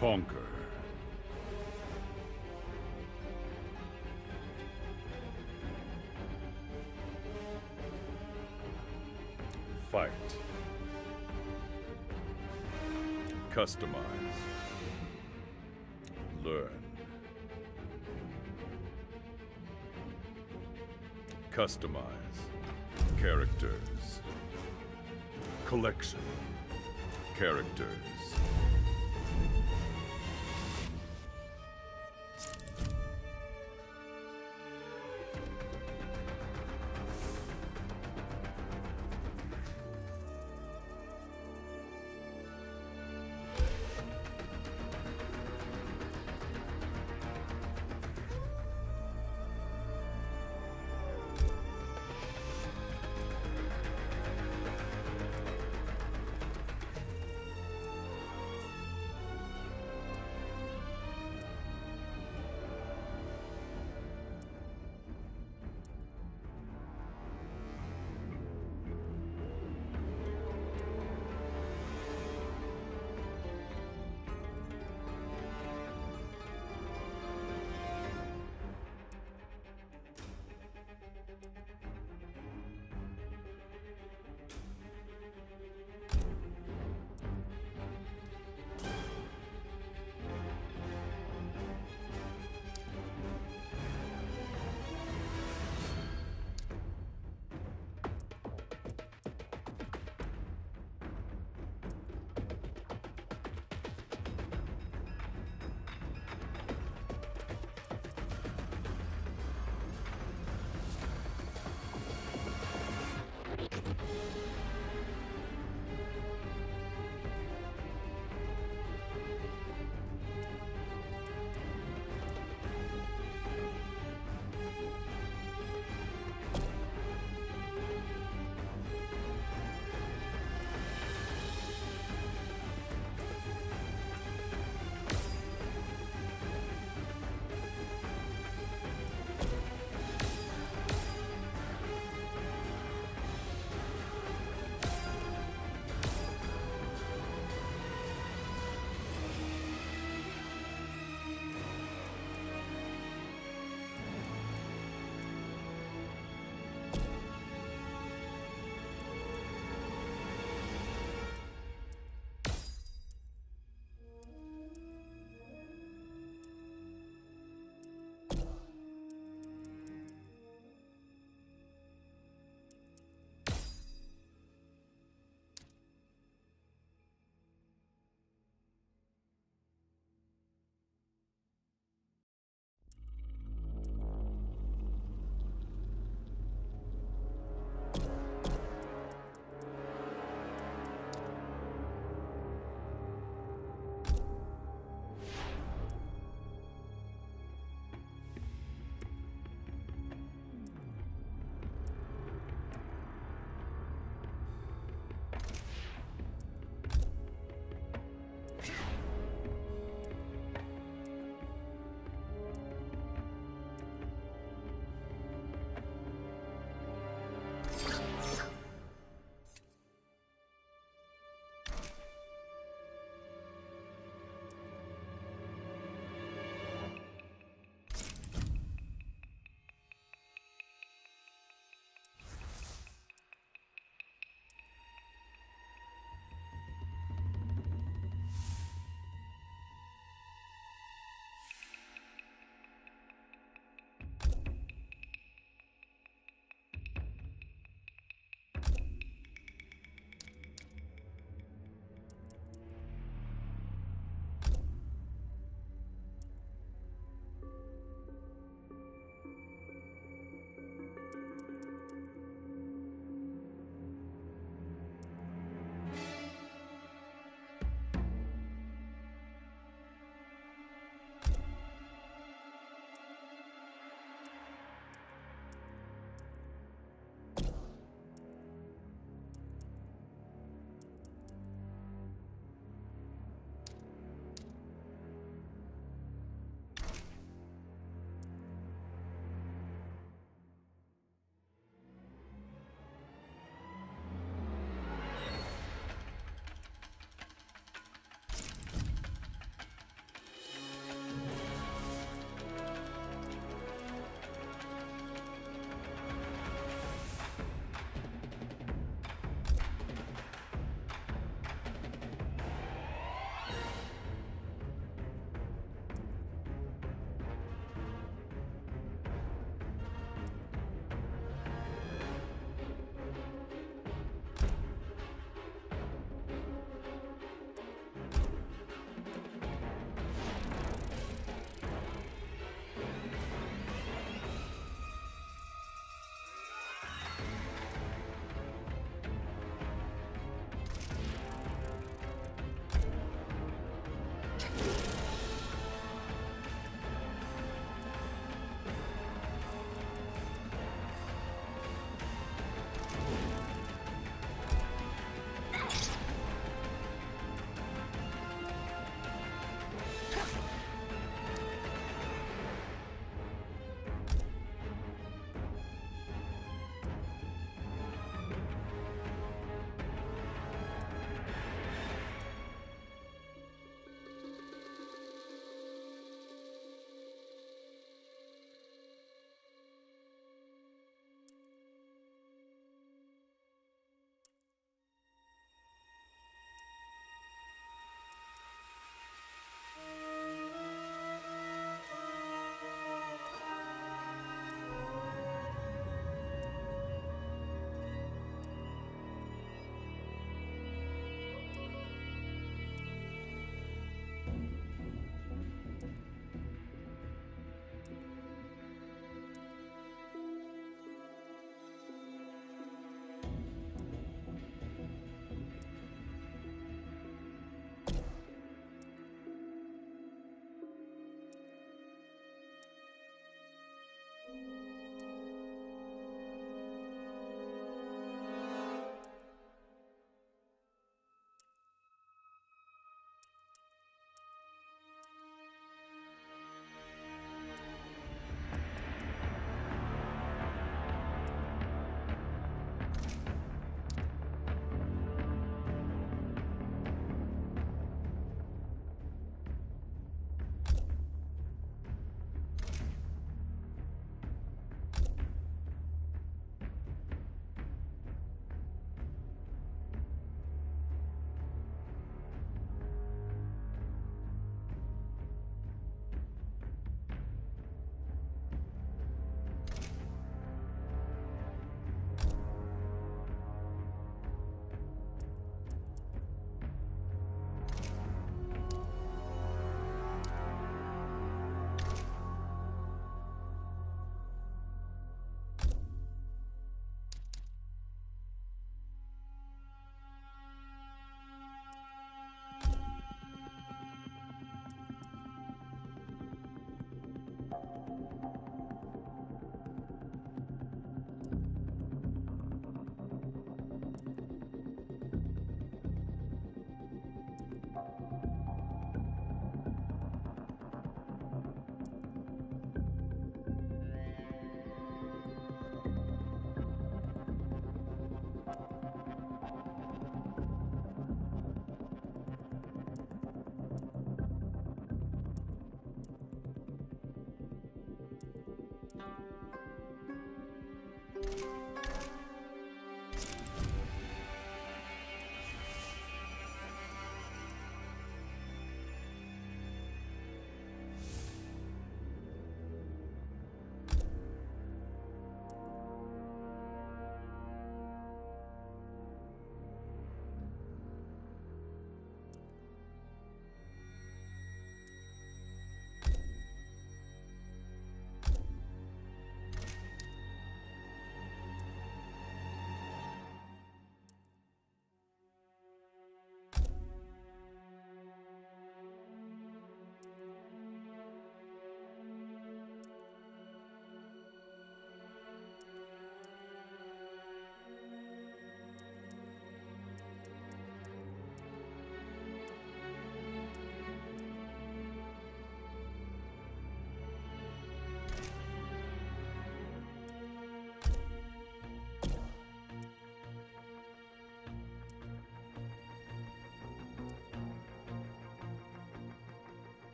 Conquer. Fight. Customize. Learn. Customize. Characters. Collection. Characters.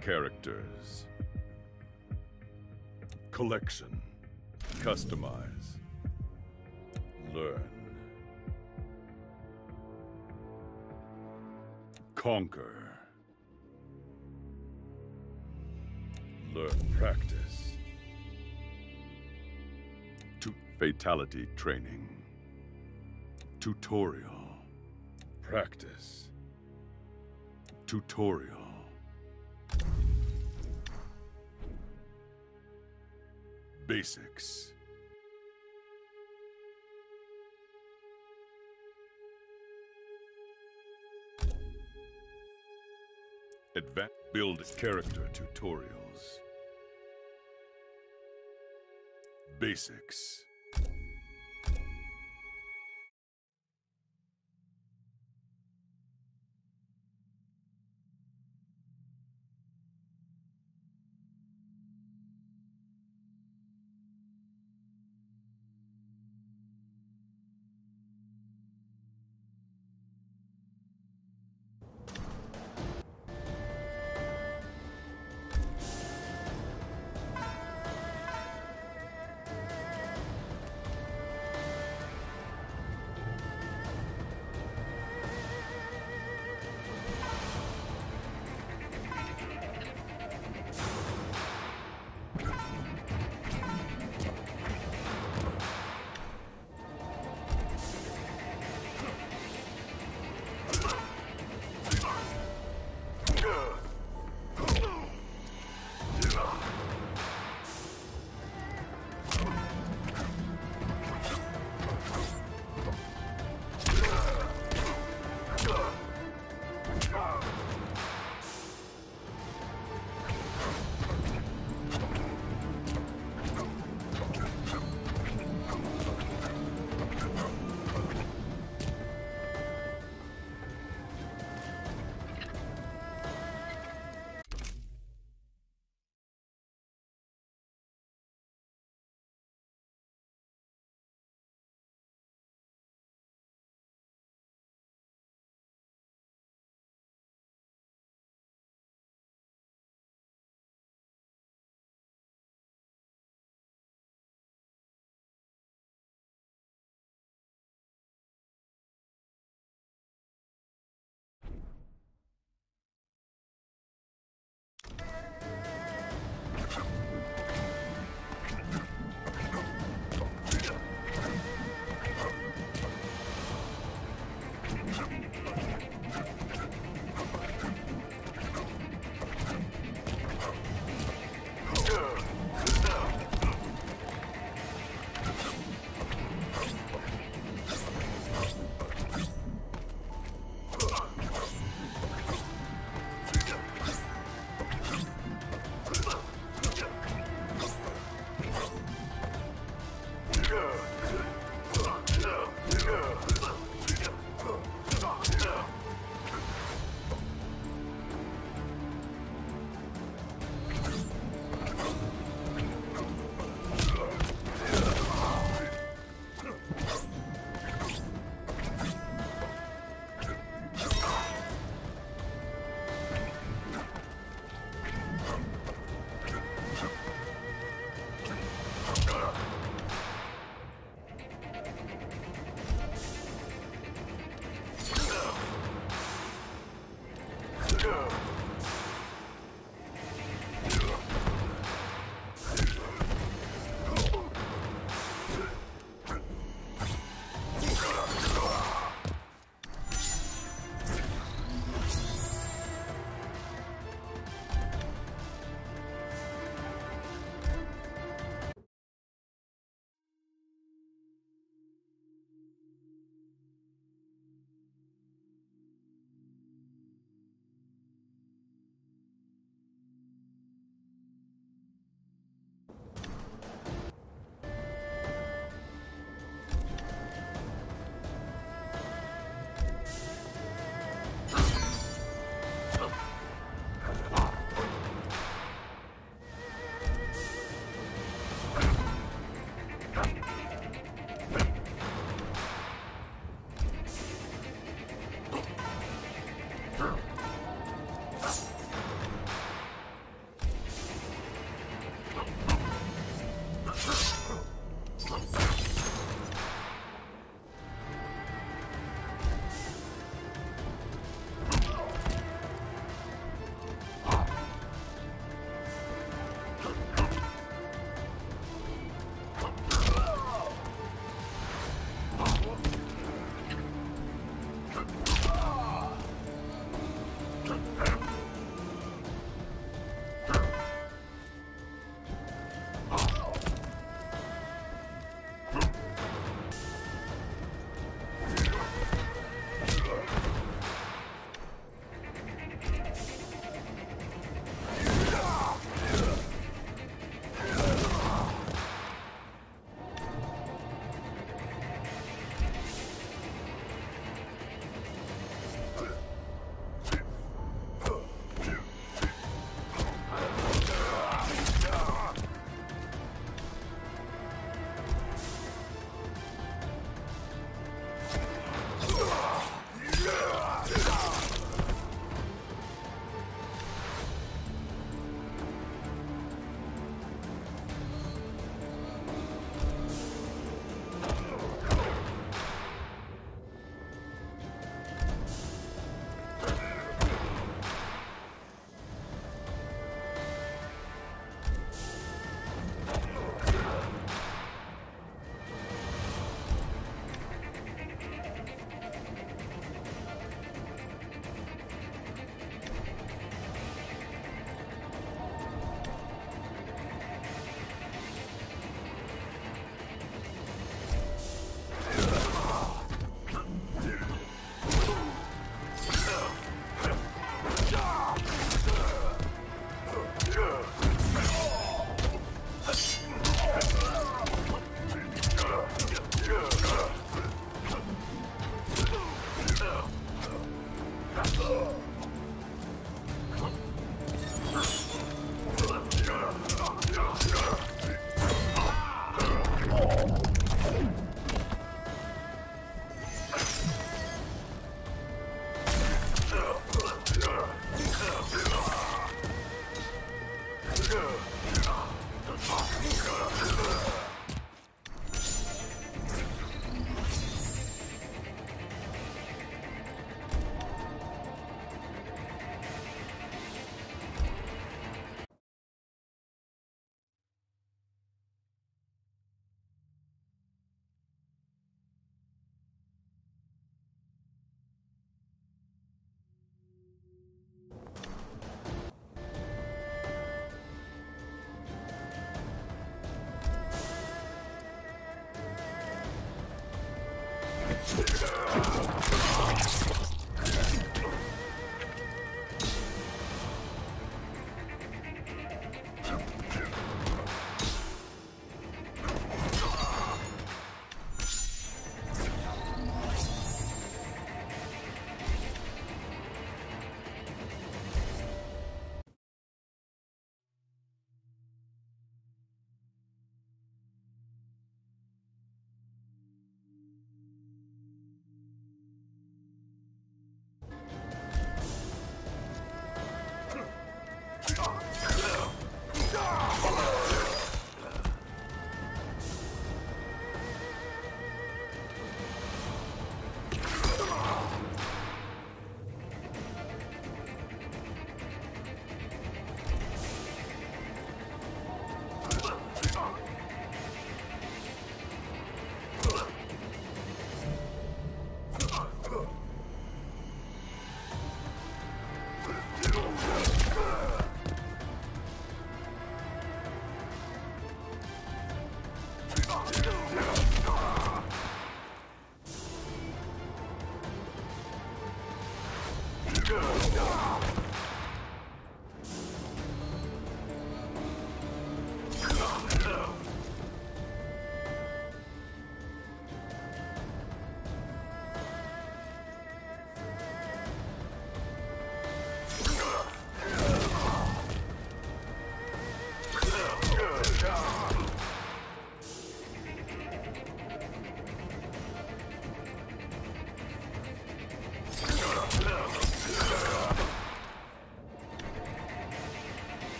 Characters. Collection. Customize. Learn. Conquer. Learn practice. To fatality training. Tutorial. Practice. Tutorial. Basics. Advanced build character tutorials. Basics. 急に。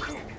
Quick!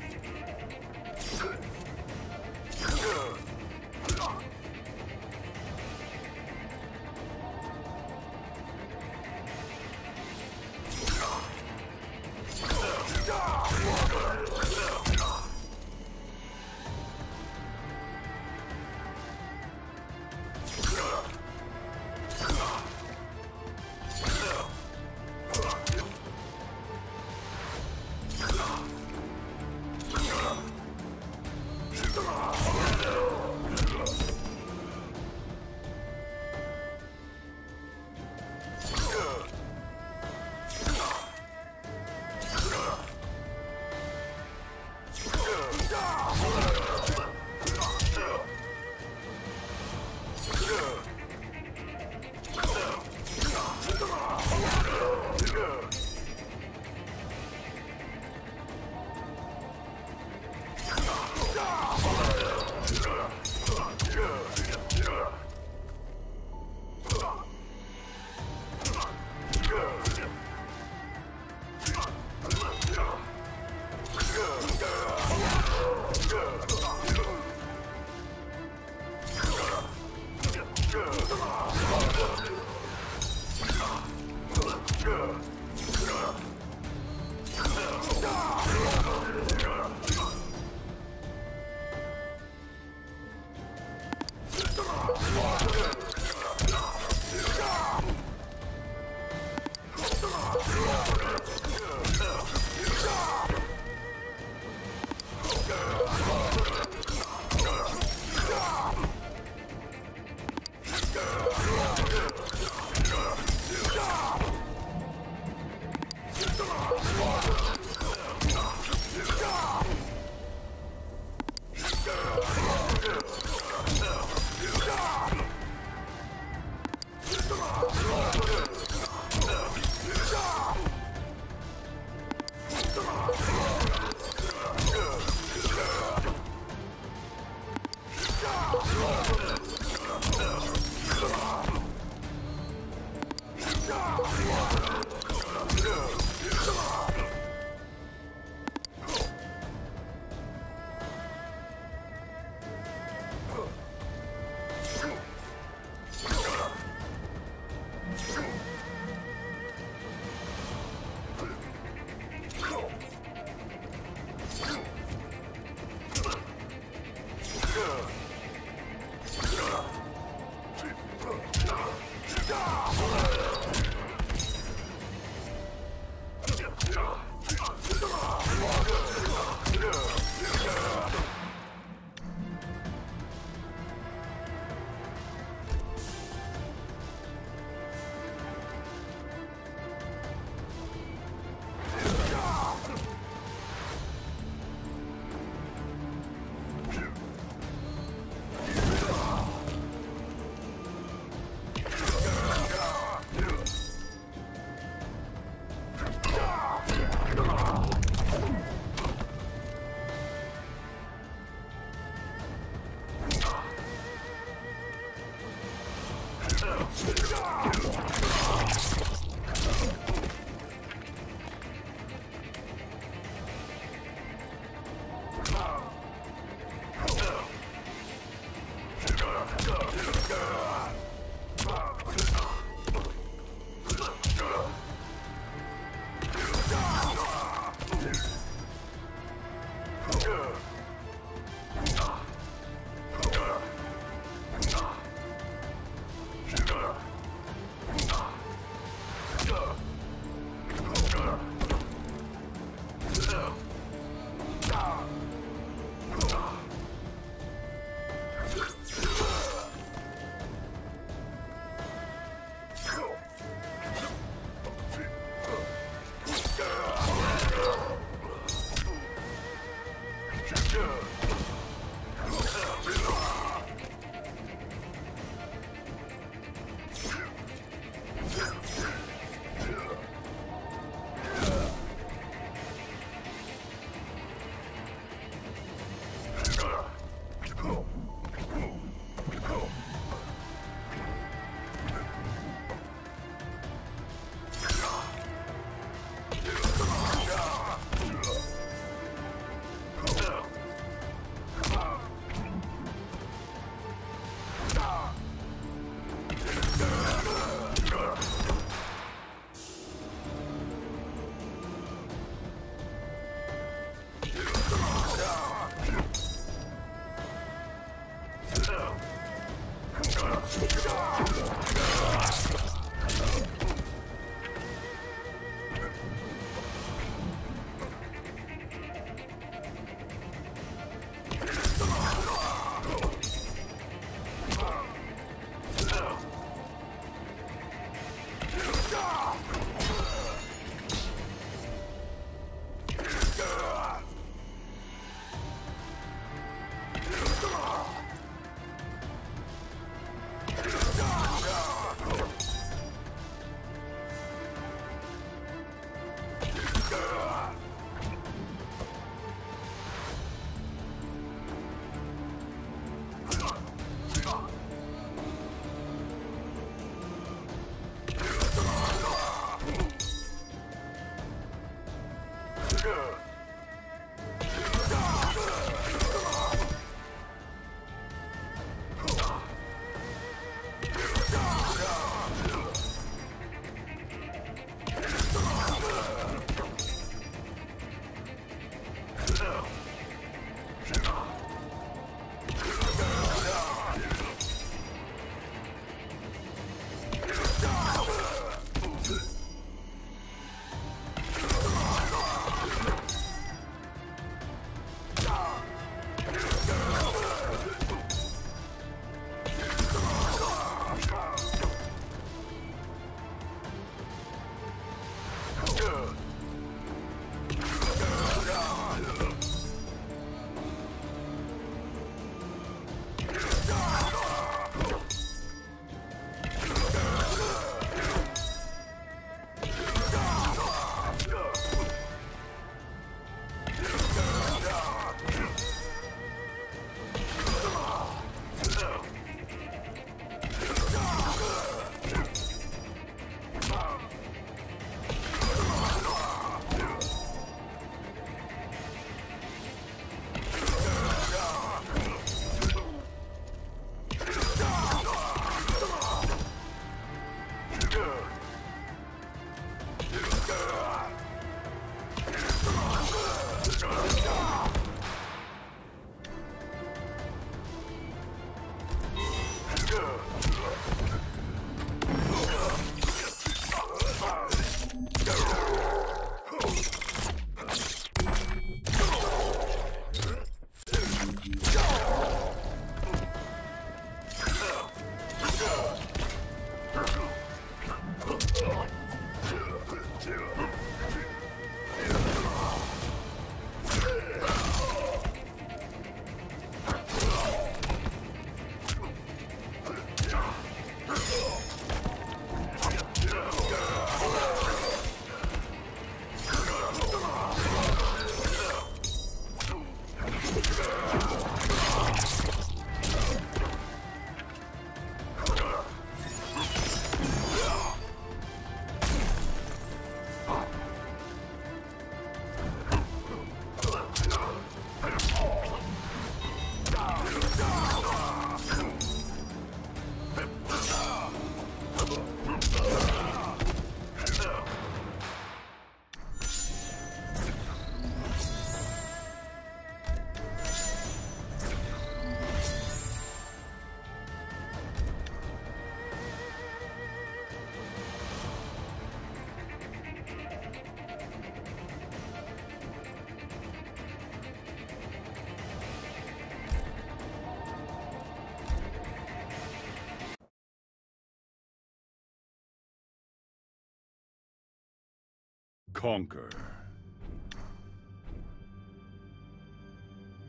Conquer.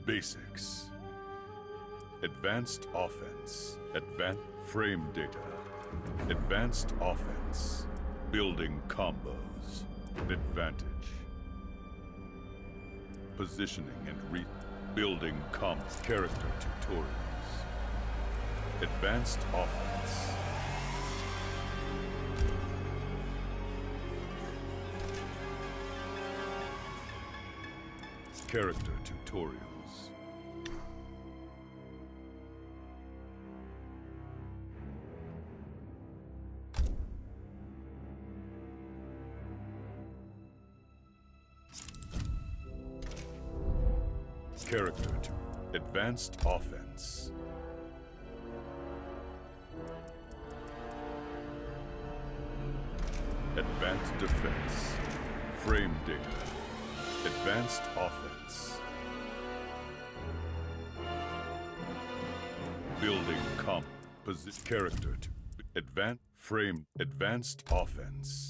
Basics. Advanced offense. Advanced frame data. Advanced offense. Building combos. Advantage. Positioning and re building character tutorials. Advanced offense. Character tutorials. Character to advanced offense. Frame. Advanced offense.